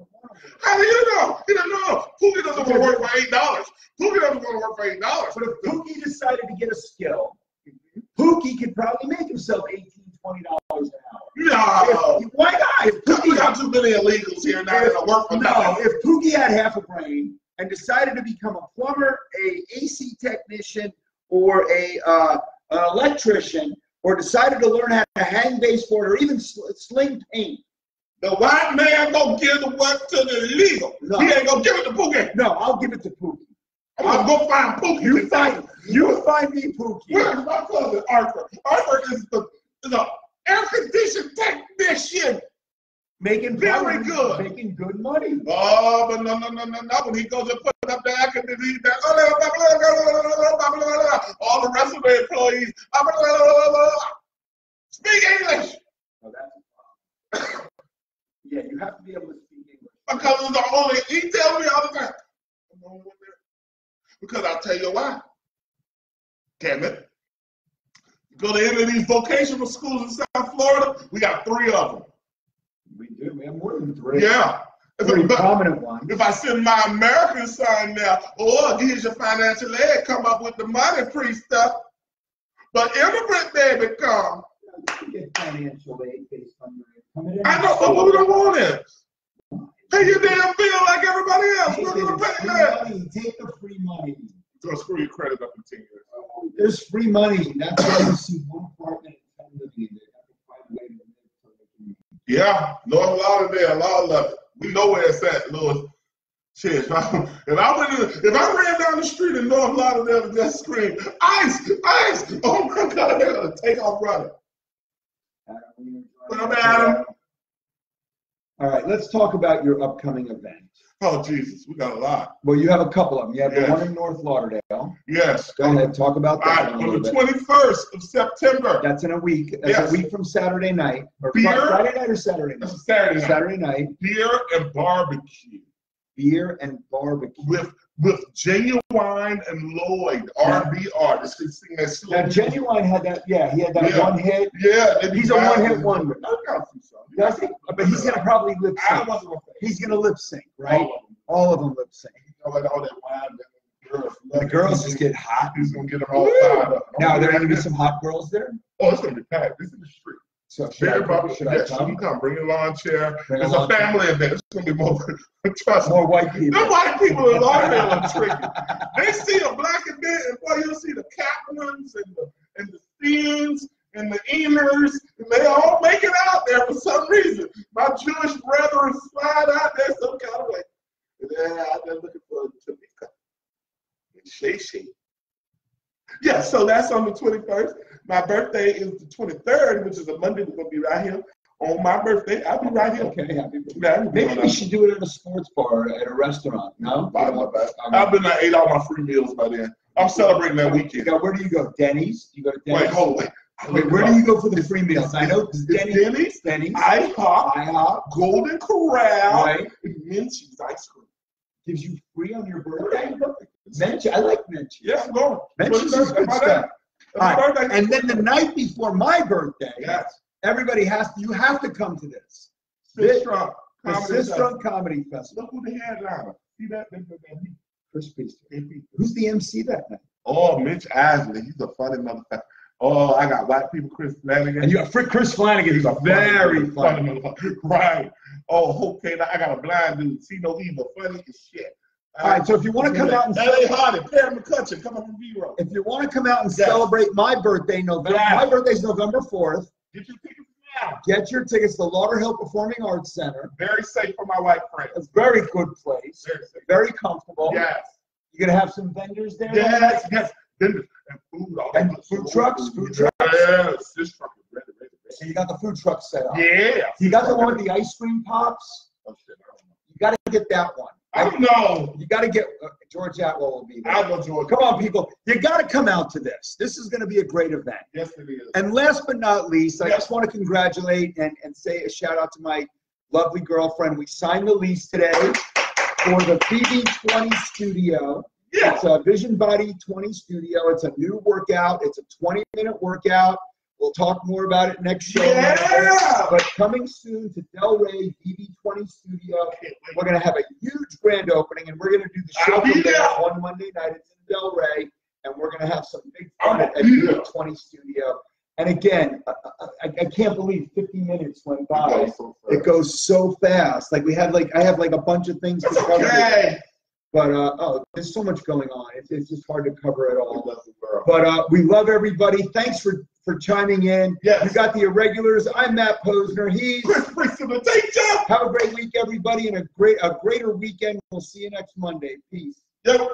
How do you know? He doesn't know. Pookie doesn't want to work for eight dollars. Pookie doesn't want to work for eight dollars. But if Pookie decided to get a skill, Pookie could probably make himself 18 $20 an hour. No. If- why not? If We Pookie got too many illegals here now that'll work for No, nothing. if Pookie had half a brain and decided to become a plumber, a AC technician, or a uh, an electrician, or decided to learn how to hang baseboard or even sl- sling paint, The white man gonna give the work to the illegal. No. He ain't gonna give it to Pookie. no, I'll give it to Pookie. I'm gonna go find Pookie. You find you find me Pookie. Where's my cousin Arthur? Arthur is the is a air conditioned technician. Making Very money, good. Making good money. Oh, but no, no, no, no, no. When he goes and puts up the air conditioning, all the rest of the employees speak English Oh, that's a problem. yeah, you have to be able to speak English. because it's the only. He tells me all the time. Because I'll tell you why. Damn it. Go to any of these vocational schools in South Florida, we got three of them. We do. We have more than three. Yeah. Pretty But prominent one. if I send my American sign now, oh, here's your financial aid, come up with the money free stuff. But immigrant baby come. Get financial aid based on your income. I know, but we don't want it. Pay your damn bill like everybody else. Take We're the gonna pay free that. money. Take the free money. It's gonna screw your credit up in 10 years. There's free money. That's why you see one apartment in ten living. They have to find a way to live so they can. Yeah, North Lauderdale, all of it. We know where it's at, Louis. Shit, if I, if I went if I ran down the street in North Lauderdale and just screamed, ice, ice, oh my God, they're gonna take off running. What up. Adam? All right, let's talk about your upcoming event. Oh Jesus, we got a lot. Well, you have a couple of them. You have the one in North Lauderdale. Yes. Go ahead, talk about that right, on the bit. 21st of September. That's in a week. That's Yes. a week from Saturday night. Or Beer. Friday night or Saturday night? That's Saturday night. Saturday night, Beer and barbecue beer and barbecue. with with Genuine and Lloyd, R&B artists. They sing that slow. Now, Genuine had that, yeah, he had that Yeah. one hit. Yeah, He's a one-hit wonder. I got some songs. Does he? But he's gonna probably lip sync. wasn't a fan. He's gonna lip sync, right? All of them. All of them lip sync. You know, like all that wine that girls. The girls just get hot. He's gonna get them all fired up. Now, are there gonna be some hot girls there? Oh, it's gonna be packed. This is the street. So should I, probably. should I Yes, you come? come. Bring your lawn chair. Bring a It's a chair. family event. It's gonna be more. Trust me. More white people. Them white people in Lauderdale are tricky. They see a black event, and boy, you'll see the Caplins and the and the Steens and the Eamers, and they all make it out there for some reason. My Jewish brethren slide out there some kind of way. And they're out there looking for Tamika and Shay Shay. Yeah, so that's on the 21st. My birthday is the 23rd, which is a Monday. We're gonna be right here on my birthday. I'll be right here. Okay, happy birthday. Maybe we should do it at a sports bar, at a restaurant, no? Bye, my bad. Um, I've been there, ate all my free meals by then. I'm celebrating that weekend. Now, where do you go? Denny's? You go to Denny's? Wait, hold on, wait. Wait, where do you go for the free meals? I know it's Denny's. Denny's, Denny's. IHOP, IHOP, Golden Corral, right? and Menchie's ice cream. Gives you free on your birthday? Menchie, I like Menchie. Yeah, I'm going. Menchie's is good stuff. All right. And then the night before my birthday, Yes. everybody has to, you have to come to this. Sistrunk. Comedy Sistrunk Comedy Festival. Look who the headliner. See that? Chris Priester. Who's the MC that night? Oh, Mitch Asley. He's a funny motherfucker. Oh, I got white people, Chris Flanagan. And you got Fr- Chris Flanagan, He's who's a very funny, funny. motherfucker. Right. Oh, okay. Now I got a blind dude. See no evil. Funny as shit. All right, so if you want to come out and L.A. Hardy, Perry McCutcheon, come B-roll. if you want to come out and Yes. celebrate my birthday, November, Yes. my birthday's November 4th. Get your tickets now. Get your tickets to Lauderhill Performing Arts Center. Very safe for my wife, friends. It's a very good place. Very. Very comfortable. Yes. You're gonna have some vendors there. Yes, yes. Then and food, all And food trucks, food trucks. Yes, this truck is ready, ready, So you got the food truck set up. Yeah. You got the one with the ice cream pops. Oh, shit, I don't know. You got to get that one. I don't know. You got to get uh, George Atwell will be there. I know Georgia. Come on, people. You got to come out to this. This is going to be a great event. Yes, it is. And last but not least, I just want to congratulate and, and say a shout out to my lovely girlfriend. We signed the lease today for the BB20 studio. Yeah. It's a Vision Body 20 studio. It's a new workout. It's a 20 minute workout. We'll talk more about it next show. Yeah. But coming soon to Delray BB20 studio. We're going to have a huge grand opening, and we're going to do the show from there one Monday night. It's in Delray, and we're going to have some big fun at, at be there. BB20 studio. And again, I, I, I can't believe 50 minutes went It by. goes so. It goes so fast. Like we had like I have like a bunch of things to That's cover. okay. But uh, oh, there's so much going on. It's, it's just hard to cover it all. love the world. But uh, we love everybody. Thanks for for chiming in. Yes. You got the irregulars. I'm Matt Posner. He's Chris Priest of the teacher. have a great week, everybody, and a great a greater weekend. We'll see you next Monday. Peace. Yo.